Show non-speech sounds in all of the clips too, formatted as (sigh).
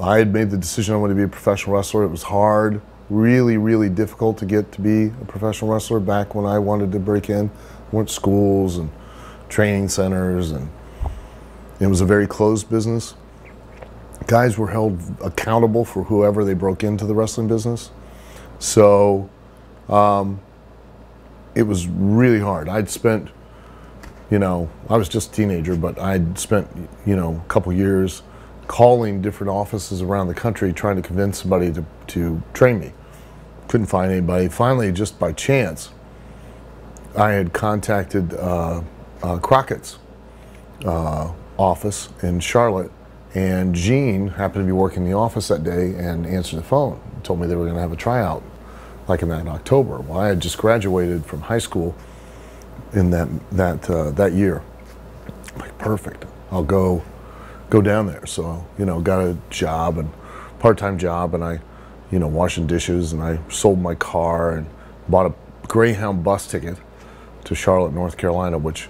I had made the decision I wanted to be a professional wrestler. It was hard, really, really difficult to get to be a professional wrestler back when I wanted to break in. Went schools and training centers, and it was a very closed business. Guys were held accountable for whoever they broke into the wrestling business. So um, it was really hard. I'd spent, you know, I was just a teenager, but I'd spent, you know, a couple years calling different offices around the country trying to convince somebody to, to train me. Couldn't find anybody. Finally, just by chance, I had contacted uh, uh, Crockett's uh, office in Charlotte, and Gene happened to be working in the office that day and answered the phone. Told me they were going to have a tryout, like in that October. Well, I had just graduated from high school in that that uh, that year. Like perfect. I'll go go down there. So, you know, got a job and part-time job and I, you know, washing dishes and I sold my car and bought a Greyhound bus ticket to Charlotte, North Carolina, which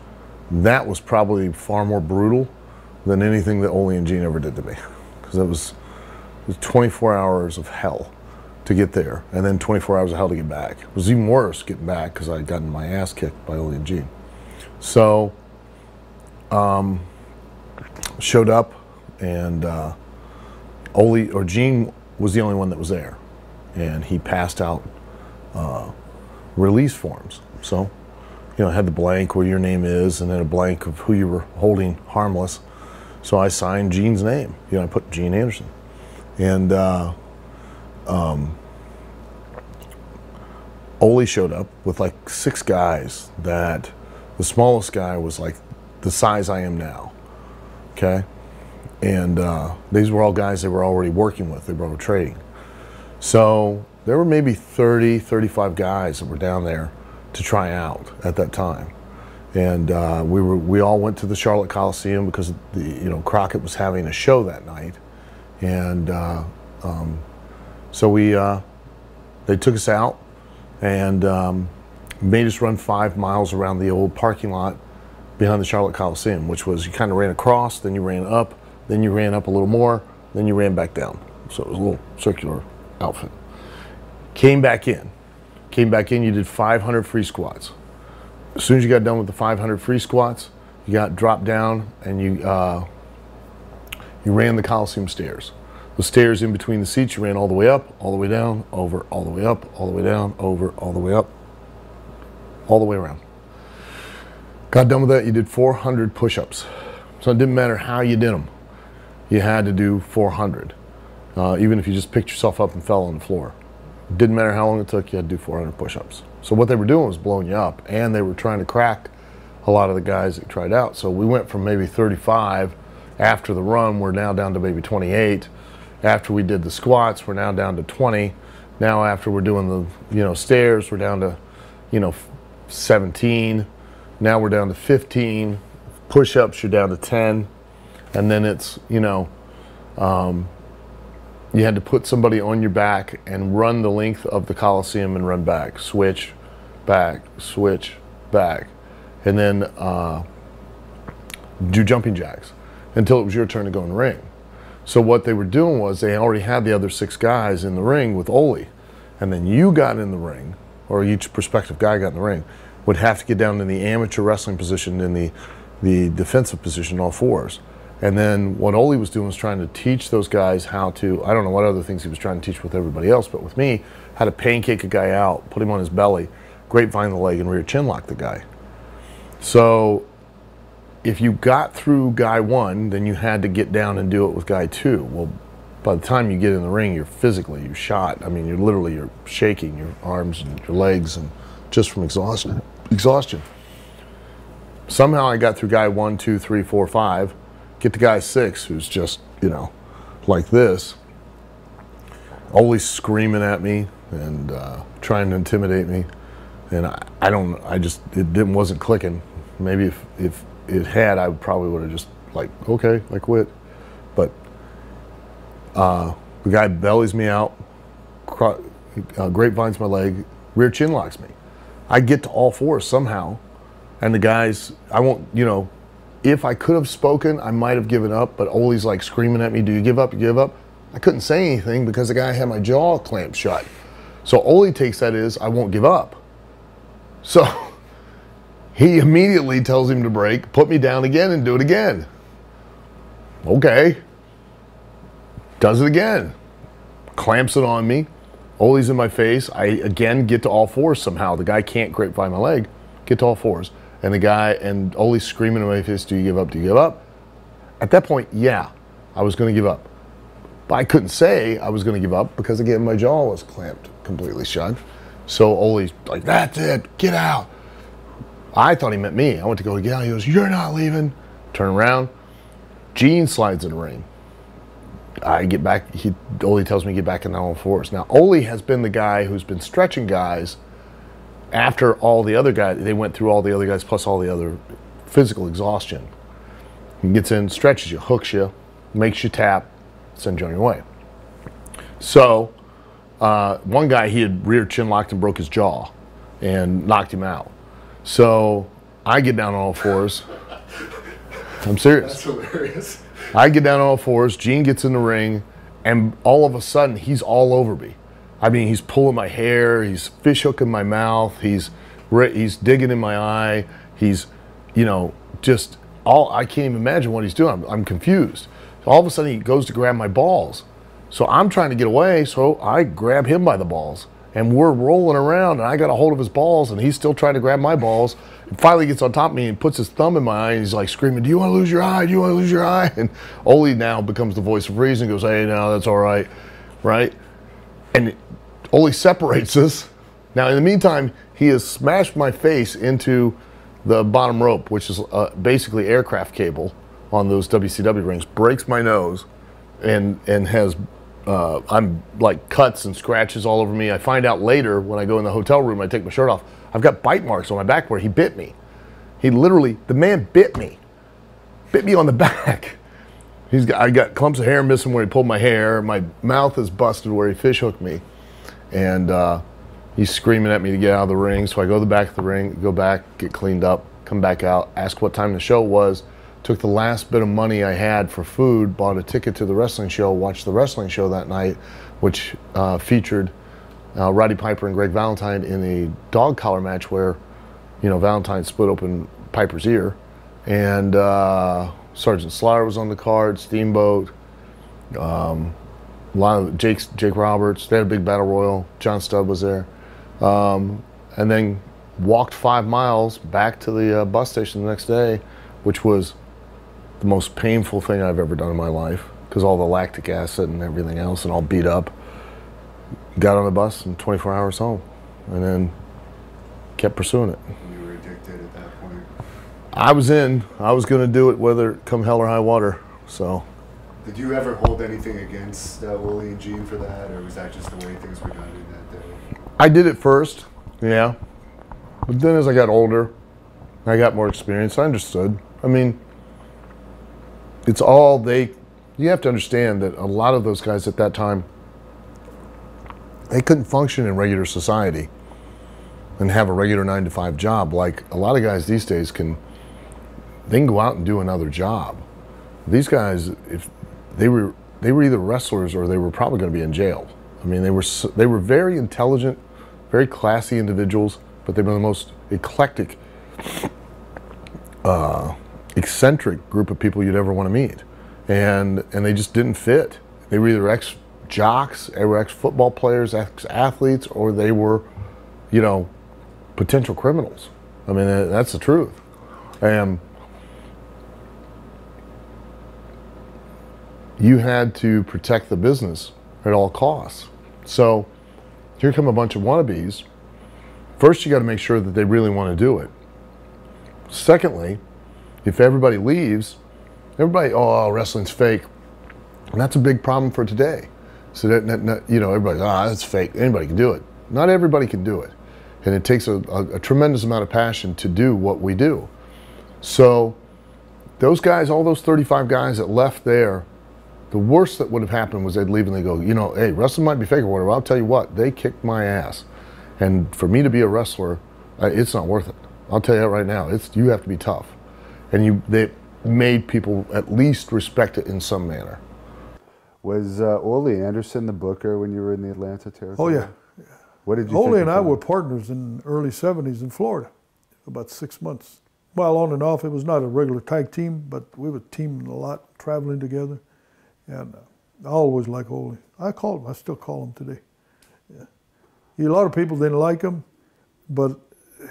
that was probably far more brutal than anything that Ole and Gene ever did to me. (laughs) Because it was, it was 24 hours of hell to get there and then 24 hours of hell to get back. It was even worse getting back because I had gotten my ass kicked by Ole and Gene. So, um, showed up, and uh, Ole or Gene was the only one that was there, and he passed out uh, release forms. So, you know, had the blank where your name is, and then a blank of who you were holding harmless. So I signed Gene's name. You know, I put Gene Anderson, and uh, um, Ole showed up with like six guys. That the smallest guy was like the size I am now Okay. And uh, these were all guys they were already working with, they were all trading. So there were maybe 30, 35 guys that were down there to try out at that time. And uh, we were we all went to the Charlotte Coliseum because the you know Crockett was having a show that night, and uh, um, so we uh, they took us out and um, made us run five miles around the old parking lot behind the Charlotte Coliseum, which was you kind of ran across, then you ran up, then you ran up a little more, then you ran back down. So it was a little circular outfit. Came back in. Came back in, you did 500 free squats. As soon as you got done with the 500 free squats, you got dropped down and you, uh, you ran the Coliseum stairs. The stairs in between the seats, you ran all the way up, all the way down, over, all the way up, all the way down, over, all the way up, all the way around. Got done with that, you did 400 push ups. So it didn't matter how you did them, you had to do 400. Uh, even if you just picked yourself up and fell on the floor. Didn't matter how long it took, you had to do 400 push ups. So what they were doing was blowing you up, and they were trying to crack a lot of the guys that tried out. So we went from maybe 35 after the run, we're now down to maybe 28. After we did the squats, we're now down to 20. Now after we're doing the you know stairs, we're down to you know 17. Now we're down to 15. Push ups, you're down to 10. And then it's, you know, um, you had to put somebody on your back and run the length of the Coliseum and run back. Switch, back, switch, back. And then uh, do jumping jacks until it was your turn to go in the ring. So what they were doing was they already had the other six guys in the ring with Ole. And then you got in the ring, or each prospective guy got in the ring would have to get down in the amateur wrestling position in the, the defensive position, all fours. And then what Ole was doing was trying to teach those guys how to, I don't know what other things he was trying to teach with everybody else, but with me, how to pancake a guy out, put him on his belly, grapevine the leg, and rear chin lock the guy. So if you got through guy one, then you had to get down and do it with guy two. Well, by the time you get in the ring, you're physically, you're shot. I mean, you're literally, you're shaking your arms and your legs and just from exhaustion. Exhaustion. Somehow I got through guy one, two, three, four, five. Get to guy six, who's just you know, like this, always screaming at me and uh, trying to intimidate me. And I, I don't, I just it didn't wasn't clicking. Maybe if if it had, I probably would have just like okay, I quit. But uh, the guy bellies me out, uh, grapevines my leg, rear chin locks me. I get to all fours somehow. And the guys, I won't, you know, if I could have spoken, I might have given up, but Ole's like screaming at me, Do you give up? You give up? I couldn't say anything because the guy had my jaw clamped shut. So Ole takes that as I won't give up. So (laughs) he immediately tells him to break, put me down again, and do it again. Okay. Does it again. Clamps it on me. Ole's in my face. I again get to all fours somehow. The guy can't grapevine my leg. Get to all fours. And the guy, and Ole's screaming in my face, Do you give up? Do you give up? At that point, yeah, I was going to give up. But I couldn't say I was going to give up because again, my jaw was clamped completely shut. So Ole's like, That's it. Get out. I thought he meant me. I went to go get out. He goes, You're not leaving. Turn around. Gene slides in the ring. I get back. He Ole tells me to get back in the all fours. Now Ole has been the guy who's been stretching guys after all the other guys. They went through all the other guys plus all the other physical exhaustion. He gets in, stretches you, hooks you, makes you tap, sends you on your way. So uh, one guy he had rear chin locked and broke his jaw and knocked him out. So I get down on all fours. I'm serious. That's hilarious. I get down on all fours. Gene gets in the ring, and all of a sudden he's all over me. I mean, he's pulling my hair. He's fish hooking my mouth. He's he's digging in my eye. He's, you know, just all. I can't even imagine what he's doing. I'm, I'm confused. So all of a sudden he goes to grab my balls. So I'm trying to get away. So I grab him by the balls and we're rolling around and I got a hold of his balls and he's still trying to grab my balls. And finally gets on top of me and puts his thumb in my eye and he's like screaming, Do you want to lose your eye? Do you want to lose your eye? (laughs) And Ole now becomes the voice of reason, goes, Hey, no, that's all right. Right? And Ole separates us. Now, in the meantime, he has smashed my face into the bottom rope, which is uh, basically aircraft cable on those WCW rings, breaks my nose and, and has uh, I'm like cuts and scratches all over me. I find out later when I go in the hotel room, I take my shirt off. I've got bite marks on my back where he bit me. He literally, the man bit me, bit me on the (laughs) back. He's got, I got clumps of hair missing where he pulled my hair. My mouth is busted where he fish hooked me, and uh, he's screaming at me to get out of the ring. So I go to the back of the ring, go back, get cleaned up, come back out, ask what time the show was took the last bit of money I had for food, bought a ticket to the wrestling show, watched the wrestling show that night, which uh, featured uh, Roddy Piper and Greg Valentine in a dog collar match where, you know, Valentine split open Piper's ear, and uh, Sergeant Slaughter was on the card, Steamboat, um, a lot of Jake's, Jake Roberts. They had a big battle royal. John Studd was there, um, and then walked five miles back to the uh, bus station the next day, which was the most painful thing I've ever done in my life because all the lactic acid and everything else and all beat up. Got on the bus and 24 hours home and then kept pursuing it. You were addicted at that point. I was in. I was going to do it whether come hell or high water. So. Did you ever hold anything against uh, and Gene for that, or was that just the way things were done in that day? I did it first, yeah. But then as I got older, I got more experience. I understood. I mean, it's all they you have to understand that a lot of those guys at that time they couldn't function in regular society and have a regular nine to five job like a lot of guys these days can they can go out and do another job these guys if they were they were either wrestlers or they were probably going to be in jail i mean they were they were very intelligent very classy individuals but they were the most eclectic uh, eccentric group of people you'd ever want to meet. And, and they just didn't fit. They were either ex jocks, they were ex football players, ex athletes, or they were, you know, potential criminals. I mean, that's the truth. And you had to protect the business at all costs. So here come a bunch of wannabes. First, you got to make sure that they really want to do it. Secondly, if everybody leaves, everybody, oh, wrestling's fake. And that's a big problem for today. So that, that, you know, everybody's, ah, oh, that's fake. Anybody can do it. Not everybody can do it. And it takes a, a, a tremendous amount of passion to do what we do. So those guys, all those 35 guys that left there, the worst that would have happened was they'd leave and they go, you know, hey, wrestling might be fake or whatever. I'll tell you what, they kicked my ass. And for me to be a wrestler, it's not worth it. I'll tell you that right now. It's you have to be tough and you they made people at least respect it in some manner. Was uh, Ole Anderson the booker when you were in the Atlanta territory? Oh yeah, What did you Ole think and I him? were partners in early '70s in Florida, about six months. Well, on and off, it was not a regular tag team, but we were teaming a lot, traveling together, and uh, I always like Ole. I call him. I still call him today. Yeah. A lot of people didn't like him, but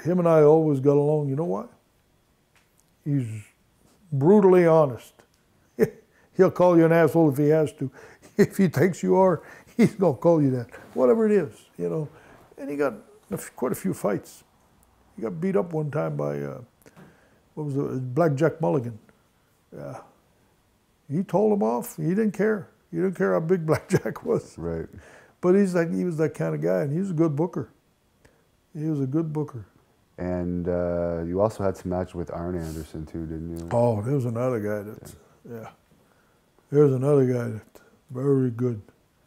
him and I always got along. You know why? He's brutally honest. (laughs) He'll call you an asshole if he has to. (laughs) If he thinks you are, (laughs) he's gonna call you that. Whatever it is, you know. And he got quite a few fights. He got beat up one time by uh, what was it? Black Jack Mulligan. Yeah. He told him off. He didn't care. He didn't care how big (laughs) Black Jack was. Right. But he's like he was that kind of guy, and he was a good booker. He was a good booker. And uh, you also had some matches with Arn Anderson too, didn't you? Oh, there was another guy that, yeah. There's another guy that very good.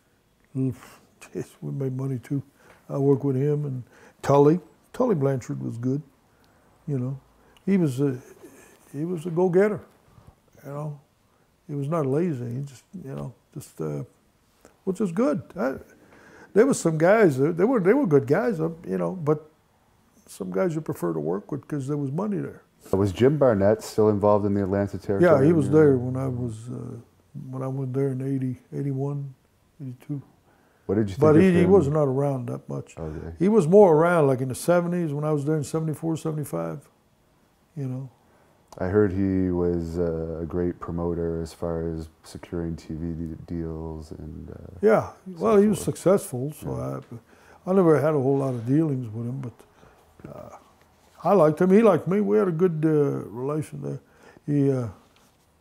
(laughs) Jeez, we made money too. I worked with him and Tully. Tully Blanchard was good. You know, he was a he was a go getter. You know, he was not lazy. He just you know just uh, which is good. I, there was some guys. They were they were good guys. uh, You know, but some guys you prefer to work with because there was money there. Was Jim Barnett still involved in the Atlanta territory? Yeah, he was there when I was uh, when I went there in 80, 81, 82. What did you think? But he, he was not around that much. Okay. He was more around like in the 70s when I was there in 74, 75. You know. I heard he was uh, a great promoter as far as securing TV deals and. Uh, Yeah. Well, he was forth. successful, so I, I never had a whole lot of dealings with him, but uh, I liked him. He liked me. We had a good uh, relation there. He uh,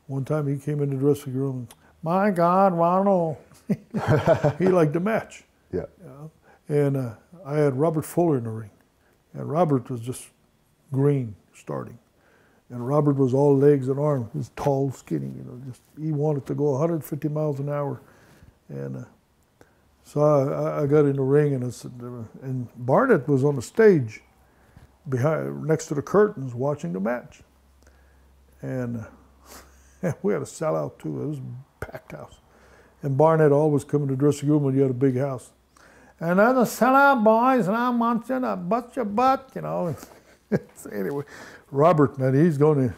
one time he came in the dressing room. and, My God, Ronald! (laughs) he liked the match. yeah. And uh, I had Robert Fuller in the ring. And Robert was just green starting. And Robert was all legs and arms. He was tall, skinny, you know, just he wanted to go 150 miles an hour. And uh, so I, I got in the ring and I said, and Barnett was on the stage behind next to the curtains watching the match. And (laughs) uh, we had a sellout too. It was a packed house. And Barnett always come in the dressing room when you had a big house. And I'm a sellout, boys, and I want you to bust your butt, you know. (laughs) Anyway, Robert, man, he's going to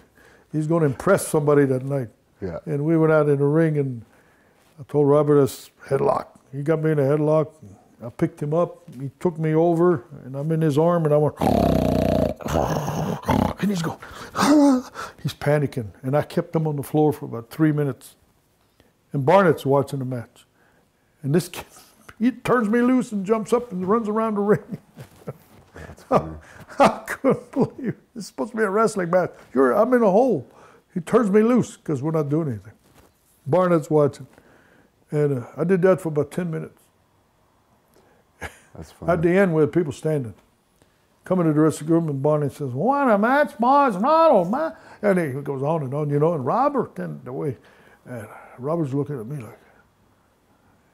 he's going to impress somebody that night. Yeah. And we went out in the ring, and I told Robert this headlock. He got me in a headlock. I picked him up. He took me over, and I'm in his arm, and I went, (laughs) and he's going, (laughs) he's panicking, and I kept him on the floor for about three minutes. And Barnett's watching the match, and this kid, (laughs) he turns me loose and jumps up and runs around the ring. That's funny. (laughs) I couldn't believe it. It's supposed to be a wrestling match. You're, I'm in a hole. He turns me loose because we're not doing anything. Barnett's watching. And uh, I did that for about 10 minutes. That's funny. At the end, we had people standing. Coming to the dressing room, and Barnett says, What a match, boys, Ronald, man. And he goes on and on, you know, and Robert, and the way, and Robert's looking at me like,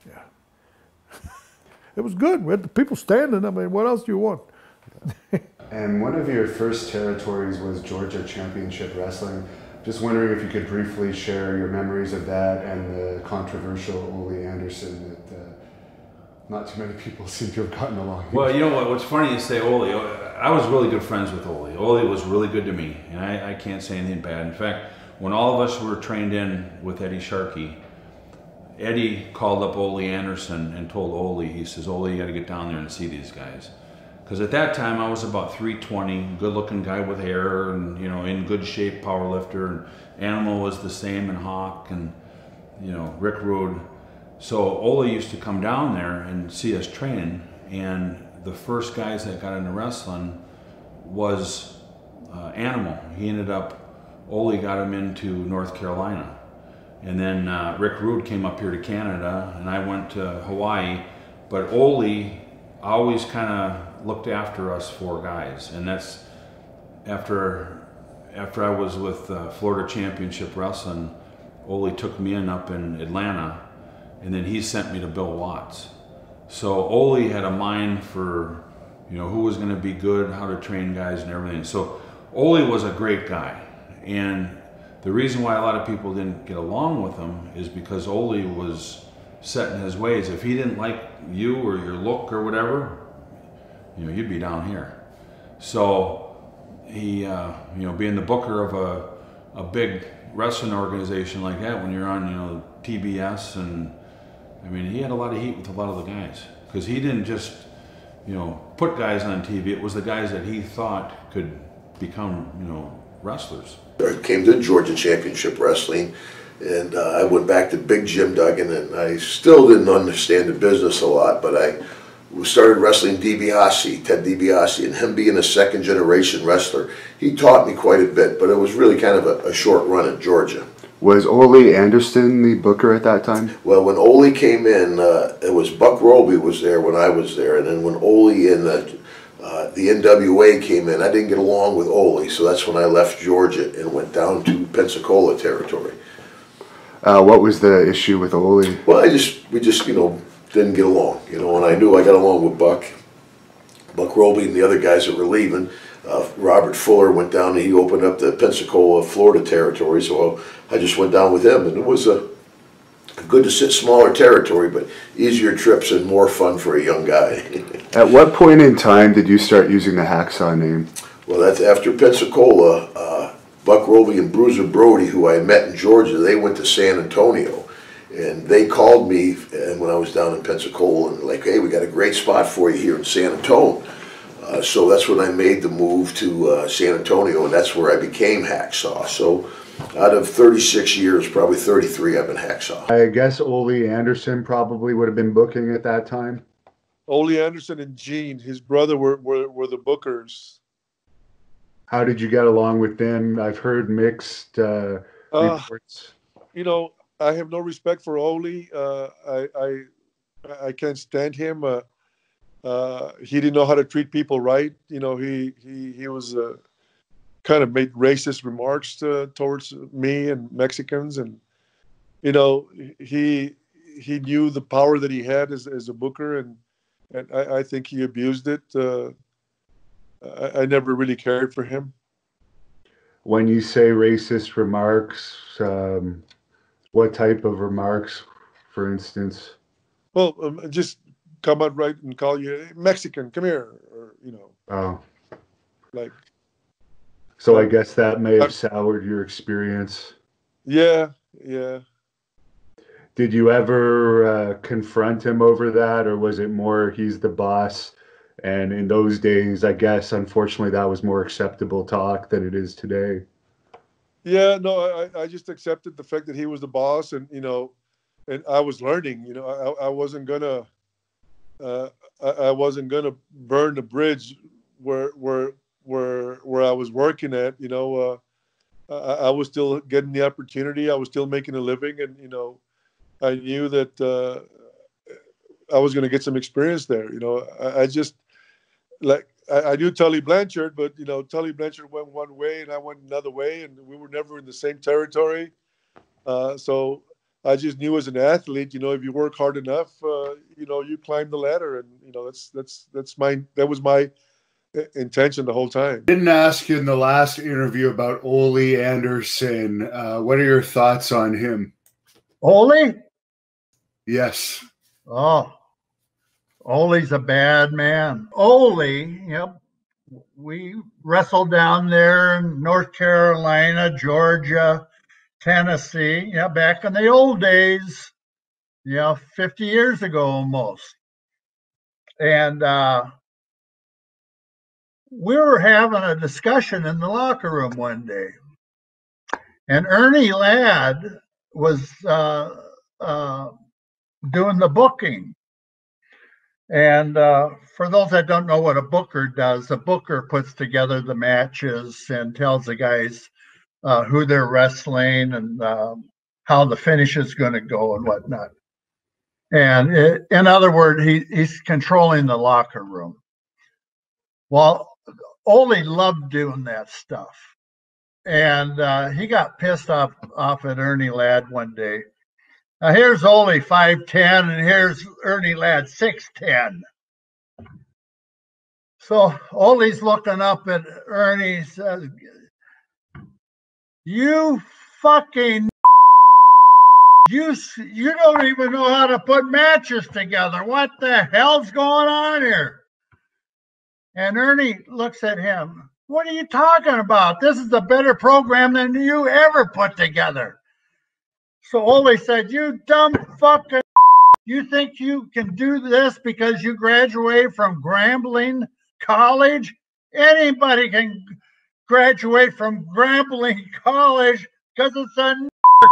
Yeah. (laughs) it was good. We had the people standing. I mean, what else do you want? (laughs) And one of your first territories was Georgia Championship Wrestling. Just wondering if you could briefly share your memories of that and the controversial Ole Anderson that uh, not too many people (laughs) seem to have gotten along. with. Well, you know what? What's funny you say Ole. I was really good friends with Ole. Ole was really good to me, and I, I can't say anything bad. In fact, when all of us were trained in with Eddie Sharkey, Eddie called up Ole Anderson and told Ole, he says, Ole, you got to get down there and see these guys. Because at that time I was about 320, good-looking guy with hair, and you know, in good shape, power lifter. And Animal was the same, and Hawk, and you know, Rick Rude. So Ole used to come down there and see us train, and the first guys that got into wrestling was uh, Animal. He ended up, Ole got him into North Carolina. And then uh, Rick Rude came up here to Canada, and I went to Hawaii. But Ole always kind of looked after us four guys, and that's after after I was with uh, Florida Championship Wrestling. Ole took me in up in Atlanta, and then he sent me to Bill Watts. So Ole had a mind for, you know, who was going to be good, how to train guys, and everything. So Ole was a great guy, and the reason why a lot of people didn't get along with him is because Ole was set in his ways. If he didn't like you or your look or whatever, you know, you'd be down here. So he, uh, you know, being the booker of a, a big wrestling organization like that, when you're on, you know, TBS, and I mean, he had a lot of heat with a lot of the guys because he didn't just, you know, put guys on TV. It was the guys that he thought could become, you know, wrestlers. I came to Georgia Championship Wrestling, and uh, I went back to Big Jim Duggan, and I still didn't understand the business a lot, but I started wrestling DiBiase, Ted DiBiase, and him being a second generation wrestler, he taught me quite a bit, but it was really kind of a, a short run at Georgia. Was Ole Anderson the booker at that time? Well, when Ole came in, uh, it was Buck Robley was there when I was there, and then when Ole and uh, uh, the NWA came in, I didn't get along with Ole, so that's when I left Georgia and went down to Pensacola territory. Uh, what was the issue with Ole? Well, I just we just you know didn't get along, you know, and I knew I got along with Buck, Buck Robley, and the other guys that were leaving. Uh, Robert Fuller went down and he opened up the Pensacola, Florida territory, so I just went down with him, and it was a good to sit smaller territory, but easier trips and more fun for a young guy. (laughs) At what point in time did you start using the Hacksaw name? Well, that's after Pensacola. Uh, Buck Robley and Bruiser Brody, who I met in Georgia, they went to San Antonio. And they called me and when I was down in Pensacola and like, hey, we got a great spot for you here in San Antonio. Uh, so that's when I made the move to uh, San Antonio, and that's where I became Hacksaw. So out of 36 years, probably 33 I've been Hacksaw. I guess Ole Anderson probably would have been booking at that time. Ole Anderson and Gene, his brother, were, were, were the bookers. How did you get along with them? I've heard mixed uh, Uh, reports. you know, I have no respect for Ole. Uh, I, I I can't stand him. Uh, uh, he didn't know how to treat people right. You know, he he he was uh, kind of made racist remarks uh, towards me and Mexicans, and you know, he he knew the power that he had as, as a booker, and and I, I think he abused it. I, I never really cared for him. When you say racist remarks, um, what type of remarks, for instance? Well, um, just come out right and call you Mexican, come here, or you know, Oh, like so I guess that may have soured your experience. yeah, yeah. Did you ever uh, confront him over that, or was it more he's the boss? And in those days, I guess, unfortunately, that was more acceptable talk than it is today. Yeah, no, I, I just accepted the fact that he was the boss, and you know, and I was learning. You know, I, I wasn't gonna, uh, I, I wasn't gonna burn the bridge where where where where I was working at. You know, uh, I, I was still getting the opportunity. I was still making a living, and you know, I knew that uh, I was gonna get some experience there. You know, I, I just like I, I knew Tully Blanchard, but you know, Tully Blanchard went one way and I went another way, and we were never in the same territory. Uh, so I just knew as an athlete, you know, if you work hard enough, uh, you know, you climb the ladder, and you know, that's that's that's my that was my uh, intention the whole time. didn't ask you in the last interview about Ole Anderson. Uh, what are your thoughts on him? Ole? Yes. Oh, Ole's a bad man. Ole, yep. We wrestled down there in North Carolina, Georgia, Tennessee. Yeah, back in the old days. Yeah, 50 years ago almost. And uh, we were having a discussion in the locker room one day. And Ernie Ladd was uh, uh, doing the booking. And uh, for those that don't know what a booker does, a booker puts together the matches and tells the guys uh, who they're wrestling and um, how the finish is going to go and whatnot. And it, in other words, he, he's controlling the locker room. Well, Ole loved doing that stuff. And uh, he got pissed off, off at Ernie Ladd one day. Now here's Ole 5'10 and here's Ernie Ladd 6'10. So Ole's looking up at Ernie says, You fucking You you don't even know how to put matches together. What the hell's going on here? And Ernie looks at him. What are you talking about? This is a better program than you ever put together. So Ole said, You dumb fucking you think you can do this because you graduated from Grambling College? Anybody can graduate from Grambling College because it's a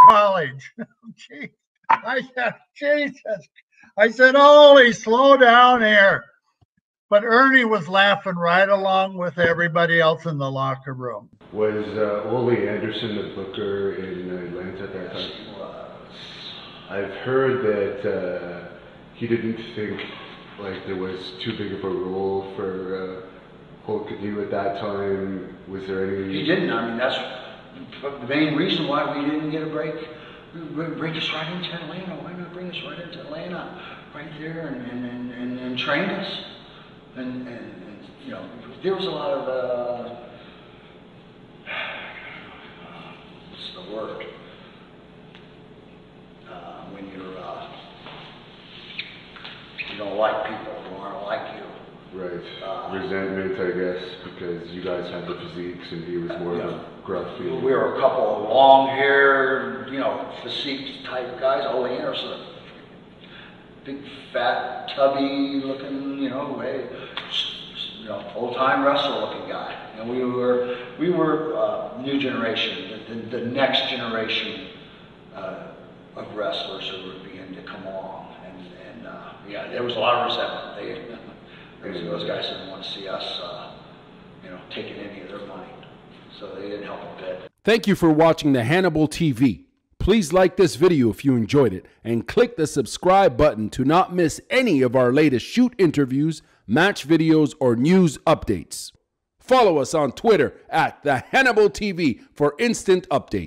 college. (laughs) I said, Jesus. I said, Holy, slow down here. But Ernie was laughing right along with everybody else in the locker room. Was uh, Ole Anderson the booker in Atlanta at that time? I've heard that uh, he didn't think like there was too big of a role for uh, at that time. Was there any? He didn't. I mean, that's the main reason why we didn't get a break. Bring us right into Atlanta. Why not bring us right into Atlanta, right there, and and, and, and train us? And, and, and, you know, there was a lot of uh, (sighs) what's the word? Uh, when you're uh, you don't like people who aren't like you. Right. Uh, Resentment, I guess, because you guys had the physiques and he was more of a gruff. We were a couple of long-haired, you know, physique type guys. Ole Anderson, big, fat, tubby-looking, you know, way, you know, old-time wrestler-looking guy. And we were, we were uh, new generation, the, the, the next generation uh, of wrestlers who were beginning to come along. And, and uh, yeah, there was a lot of resentment. They, those guys didn't want to see us, uh, you know, taking any of their money. So they didn't help a bit. Thank you for watching the Hannibal TV. Please like this video if you enjoyed it and click the subscribe button to not miss any of our latest shoot interviews, match videos, or news updates. Follow us on Twitter at the Hannibal TV for instant updates.